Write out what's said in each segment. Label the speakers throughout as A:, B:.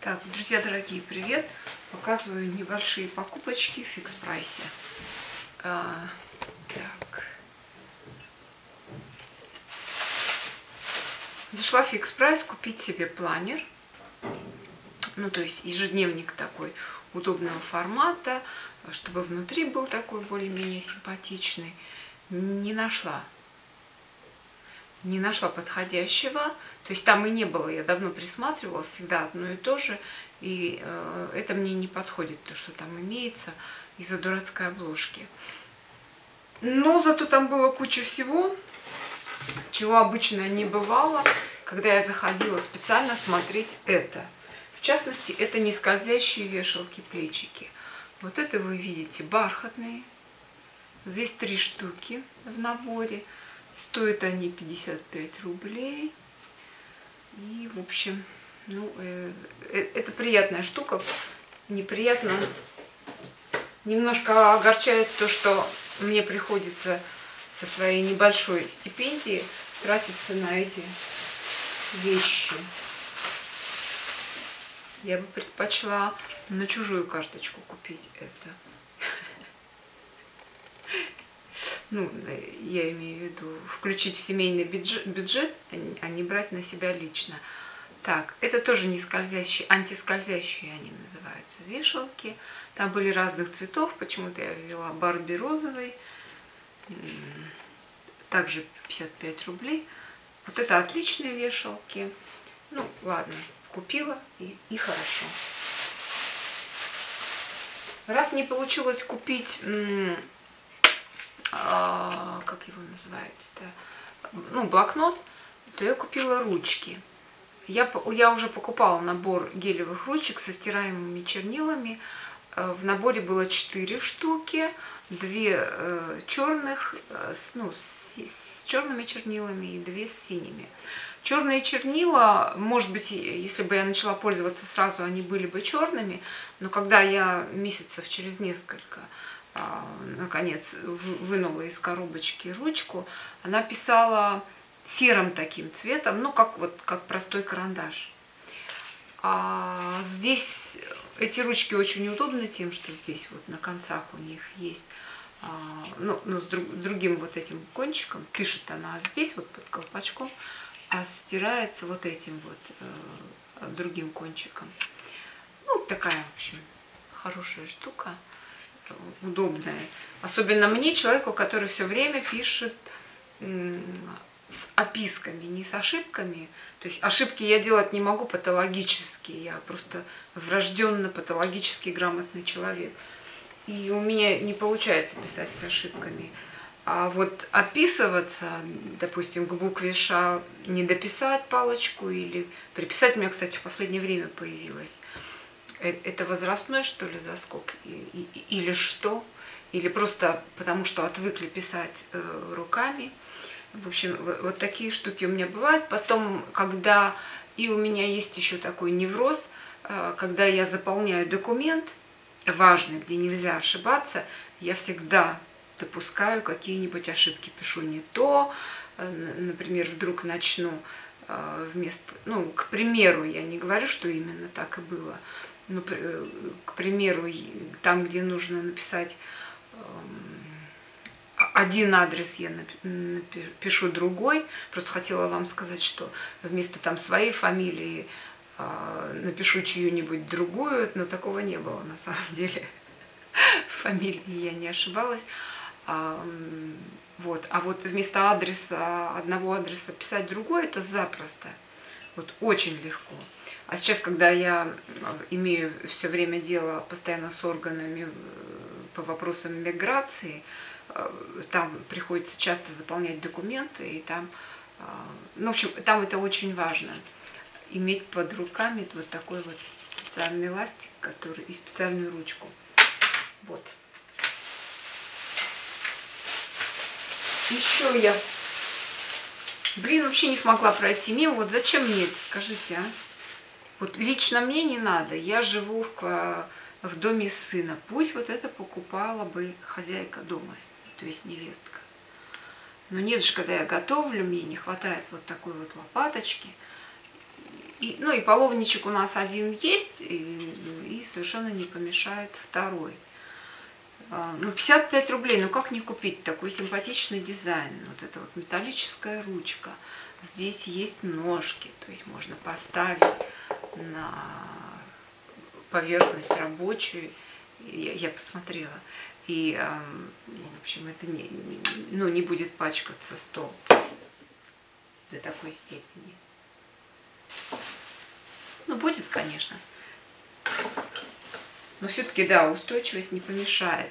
A: Так, друзья дорогие, привет! Показываю небольшие покупочки в Fix Price е. А, так. Зашла в Fix Price купить себе planner. Ну, то есть ежедневник такой удобного формата, чтобы внутри был такой более-менее симпатичный. Не нашла не нашла подходящего. То есть там и не было, я давно присматривала, всегда одно и то же. И э, это мне не подходит, то, что там имеется из-за дурацкой обложки. Но зато там было куча всего, чего обычно не бывало, когда я заходила специально смотреть это. В частности, это не скользящие вешалки-плечики. Вот это вы видите бархатные. Здесь три штуки в наборе. Стоят они 55 рублей. И, в общем, ну, э, э, это приятная штука. Неприятно, немножко огорчает то, что мне приходится со своей небольшой стипендии тратиться на эти вещи. Я бы предпочла на чужую карточку купить это ну, я имею в виду, включить в семейный бюджет, бюджет а не брать на себя лично. Так, это тоже не скользящие, антискользящие они называются, вешалки. Там были разных цветов, почему-то я взяла Барби розовый, также 55 рублей. Вот это отличные вешалки. Ну, ладно, купила и, и хорошо. Раз не получилось купить а, как его называется, ну, блокнот, то я купила ручки. Я, я уже покупала набор гелевых ручек со стираемыми чернилами. Э, в наборе было 4 штуки, 2 э, черных, э, ну, с, с черными чернилами и 2 с синими. Черные чернила, может быть, если бы я начала пользоваться сразу, они были бы черными, но когда я месяцев через несколько а, наконец вынула из коробочки ручку, она писала серым таким цветом, ну как вот как простой карандаш. А здесь эти ручки очень удобны тем, что здесь вот на концах у них есть, а, ну, ну с друг, другим вот этим кончиком, пишет она здесь вот под колпачком, а стирается вот этим вот э, другим кончиком. Ну такая, в общем, хорошая штука удобное. Особенно мне, человеку, который все время пишет с описками, не с ошибками. То есть ошибки я делать не могу патологически, я просто врожденно патологически грамотный человек. И у меня не получается писать с ошибками. А вот описываться, допустим, к букве Ш, не дописать палочку или приписать, у меня, кстати, в последнее время появилось это возрастной, что ли, заскок? Или что? Или просто потому, что отвыкли писать э, руками? В общем, вот такие штуки у меня бывают. Потом, когда и у меня есть еще такой невроз, э, когда я заполняю документ важный, где нельзя ошибаться, я всегда допускаю какие-нибудь ошибки. Пишу не то, например, вдруг начну вместо, ну, к примеру, я не говорю, что именно так и было, ну, к примеру, там, где нужно написать эм, один адрес, я напишу другой. Просто хотела вам сказать, что вместо там своей фамилии а, напишу чью-нибудь другую, но такого не было на самом деле. Фамилии я не ошибалась. Вот. а вот вместо адреса, одного адреса писать другой, это запросто. Вот очень легко. А сейчас, когда я имею все время дело постоянно с органами э, по вопросам миграции, э, там приходится часто заполнять документы, и там, э, ну, в общем, там это очень важно, иметь под руками вот такой вот специальный ластик, который и специальную ручку. Вот. Еще я, блин, вообще не смогла пройти мимо. Вот зачем мне это, скажите, а? Вот лично мне не надо, я живу в, в доме сына. Пусть вот это покупала бы хозяйка дома, то есть невестка. Но нет же, когда я готовлю, мне не хватает вот такой вот лопаточки. И, ну и половничек у нас один есть, и, и совершенно не помешает второй. А, ну, 55 рублей, ну как не купить такой симпатичный дизайн? Вот это вот металлическая ручка. Здесь есть ножки, то есть можно поставить на поверхность рабочую. Я, я посмотрела. И, в общем, это не, ну, не будет пачкаться стол до такой степени. Ну, будет, конечно. Но все-таки, да, устойчивость не помешает.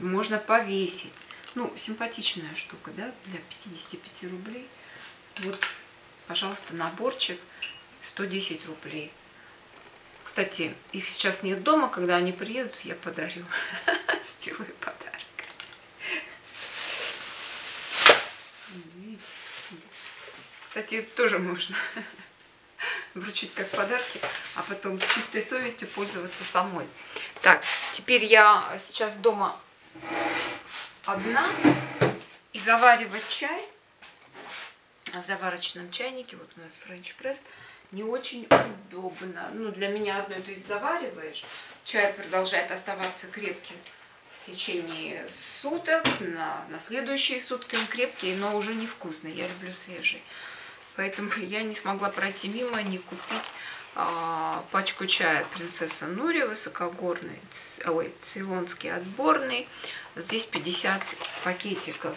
A: Можно повесить. Ну, симпатичная штука, да, для 55 рублей. Вот, пожалуйста, наборчик 110 рублей. Кстати, их сейчас нет дома, когда они приедут, я подарю. Сделаю подарок. Кстати, тоже можно вручить как подарки, а потом с чистой совестью пользоваться самой. Так, теперь я сейчас дома одна и заваривать чай в заварочном чайнике, вот у нас френч пресс, не очень удобно. Ну, для меня одной, то есть завариваешь, чай продолжает оставаться крепким в течение суток, на, на следующие сутки он крепкий, но уже невкусный, я люблю свежий. Поэтому я не смогла пройти мимо, не купить а, пачку чая принцесса Нури высокогорный, ой, цейлонский отборный. Здесь 50 пакетиков.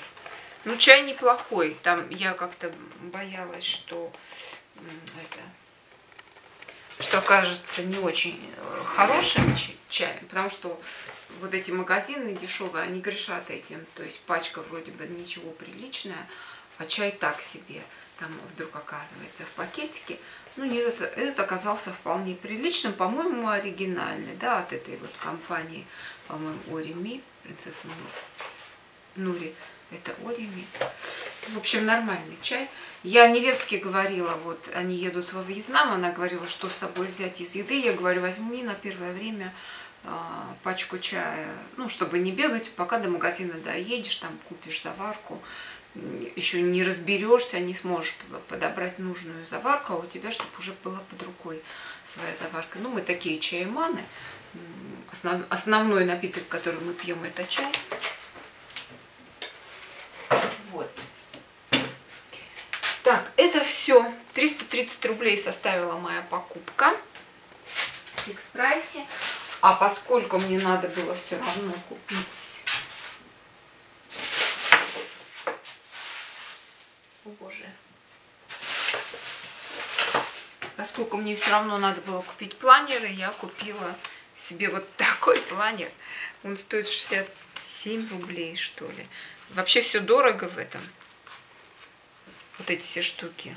A: Ну, чай неплохой. Там я как-то боялась, что это что окажется не очень э, хорошим чаем, потому что вот эти магазины дешевые, они грешат этим. То есть пачка вроде бы ничего приличная, а чай так себе там вдруг оказывается в пакетике. Ну нет, этот, этот оказался вполне приличным, по-моему, оригинальный, да, от этой вот компании, по-моему, Орими, принцесса Нури, это Орими. В общем, нормальный чай. Я невестке говорила, вот они едут во Вьетнам, она говорила, что с собой взять из еды. Я говорю, возьми на первое время а, пачку чая, ну, чтобы не бегать, пока до магазина доедешь, там купишь заварку еще не разберешься, не сможешь подобрать нужную заварку, а у тебя, чтобы уже была под рукой своя заварка. Ну, мы такие чайманы. Основ, основной напиток, который мы пьем, это чай. Вот. Так, это все. 330 рублей составила моя покупка в фикс прайсе. А поскольку мне надо было все равно купить О боже. Поскольку мне все равно надо было купить планеры, я купила себе вот такой планер. Он стоит 67 рублей, что ли. Вообще все дорого в этом. Вот эти все штуки.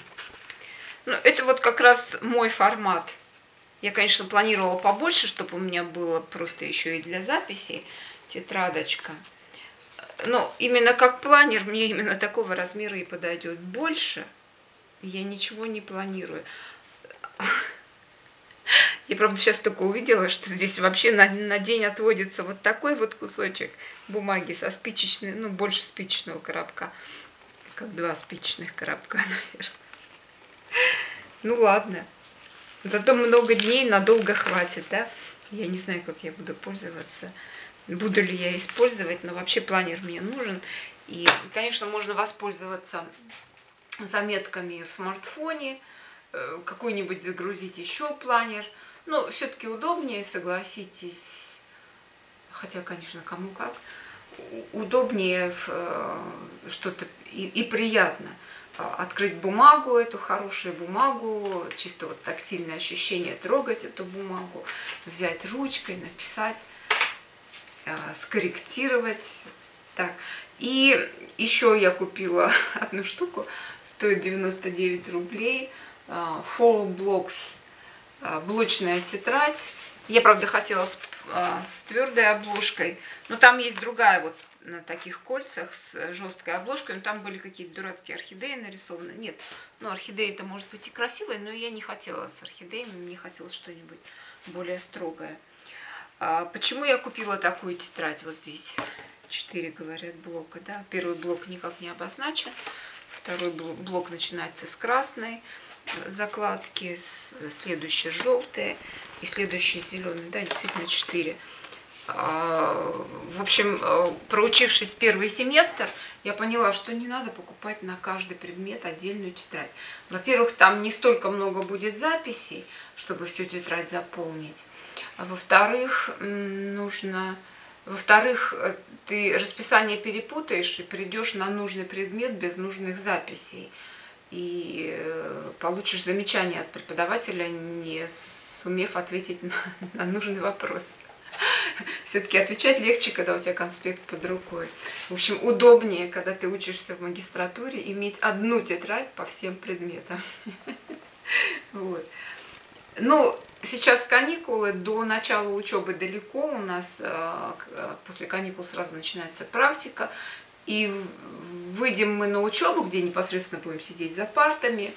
A: Ну, это вот как раз мой формат. Я, конечно, планировала побольше, чтобы у меня было просто еще и для записей тетрадочка. Но именно как планер мне именно такого размера и подойдет. Больше я ничего не планирую. Я, правда, сейчас только увидела, что здесь вообще на, на день отводится вот такой вот кусочек бумаги со спичечной, ну, больше спичечного коробка. Как два спичечных коробка, наверное. Ну, ладно. Зато много дней надолго хватит, да? Я не знаю, как я буду пользоваться буду ли я использовать, но вообще планер мне нужен. И, конечно, можно воспользоваться заметками в смартфоне, э, какой-нибудь загрузить еще планер. Но все-таки удобнее, согласитесь, хотя, конечно, кому как, удобнее э, что-то и, и приятно открыть бумагу, эту хорошую бумагу, чисто вот тактильное ощущение трогать эту бумагу, взять ручкой, написать. А, скорректировать. Так, и еще я купила одну штуку, стоит 99 рублей, а, Four Blocks, а, блочная тетрадь. Я, правда, хотела с, с твердой обложкой, но там есть другая вот на таких кольцах с жесткой обложкой, но там были какие-то дурацкие орхидеи нарисованы. Нет, ну орхидеи это может быть и красивые, но я не хотела с орхидеями, мне хотелось что-нибудь более строгое. А почему я купила такую тетрадь? Вот здесь 4, говорят, блока. Да? Первый блок никак не обозначен. Второй блок начинается с красной. закладки, следующие желтые и следующие зеленые, да, действительно 4. А, в общем, э, проучившись первый семестр, я поняла, что не надо покупать на каждый предмет отдельную тетрадь. Во-первых, там не столько много будет записей, чтобы всю тетрадь заполнить. А во-вторых, нужно... Во-вторых, э, ты расписание перепутаешь и придешь на нужный предмет без нужных записей. И э, получишь замечание от преподавателя, не сумев ответить на, на нужный вопрос. Все-таки отвечать легче, когда у тебя конспект под рукой. В общем, удобнее, когда ты учишься в магистратуре, иметь одну тетрадь по всем предметам. Вот. Ну, сейчас каникулы, до начала учебы далеко, у нас э, э, после каникул сразу начинается практика, и выйдем мы на учебу, где непосредственно будем сидеть за партами,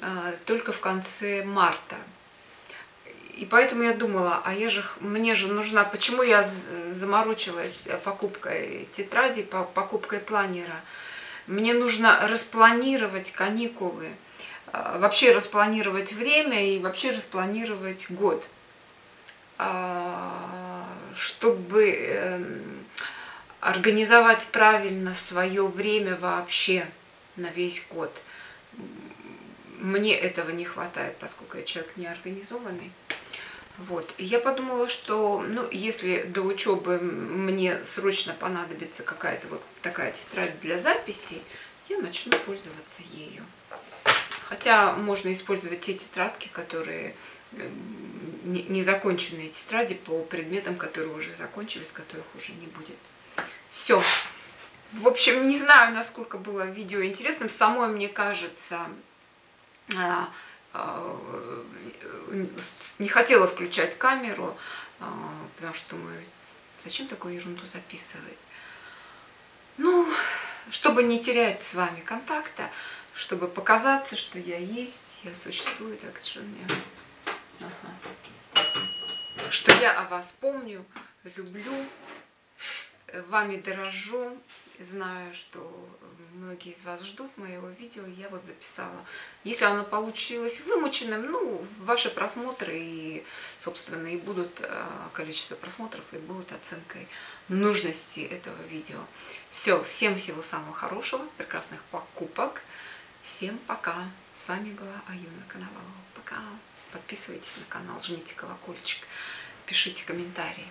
A: э, только в конце марта. И поэтому я думала, а я же, мне же нужна, почему я заморочилась покупкой тетради, покупкой планера. Мне нужно распланировать каникулы, а, вообще распланировать время и вообще распланировать год, а, чтобы эм, организовать правильно свое время вообще на весь год. Мне этого не хватает, поскольку я человек неорганизованный. Вот. И я подумала, что, ну, если до учебы мне срочно понадобится какая-то вот такая тетрадь для записи, я начну пользоваться ею. Хотя можно использовать те тетрадки, которые незаконченные тетради по предметам, которые уже закончились, которых уже не будет. Все. В общем, не знаю, насколько было видео интересным. Самой, мне кажется, а, не хотела включать камеру, а, потому что мы зачем такую ерунду записывать? Ну, чтобы не терять с вами контакта, чтобы показаться, что я есть, я существую, так что мне... Ага. Что я о вас помню, люблю, вами дорожу, знаю, что многие из вас ждут моего видео, я вот записала. Если оно получилось вымученным, ну, ваши просмотры и, собственно, и будут э, количество просмотров, и будут оценкой нужности этого видео. Все, всем всего самого хорошего, прекрасных покупок. Всем пока. С вами была Аюна Коновалова. Пока. Подписывайтесь на канал, жмите колокольчик, пишите комментарии.